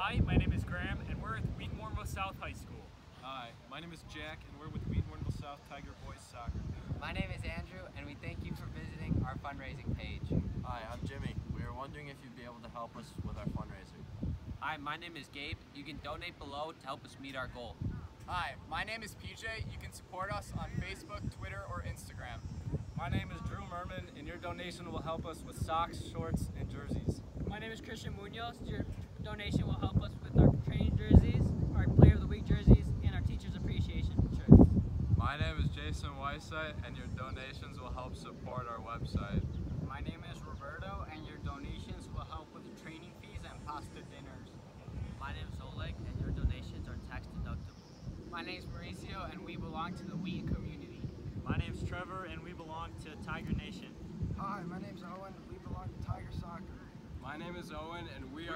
Hi, my name is Graham, and we're at Wheaton Warrenville South High School. Hi, my name is Jack, and we're with Wheaton Warrenville South Tiger Boys Soccer. My name is Andrew, and we thank you for visiting our fundraising page. Hi, I'm Jimmy. We are wondering if you'd be able to help us with our fundraiser. Hi, my name is Gabe. You can donate below to help us meet our goal. Hi, my name is PJ. You can support us on Facebook, Twitter, or Instagram. My name is Drew Merman, and your donation will help us with socks, shorts, and jerseys. My name is Christian Munoz. Your donation will help us with our training jerseys, our Player of the Week jerseys, and our Teacher's Appreciation shirts. My name is Jason Weissite, and your donations will help support our website. My name is Roberto, and your donations will help with the training fees and pasta dinners. My name is Oleg, and your donations are tax deductible. My name is Mauricio, and we belong to the Wheaton community. My name is Trevor, and we belong to Tiger Nation. Hi, my name is Owen. We belong to Tiger Soccer. My name is Owen, and we. We are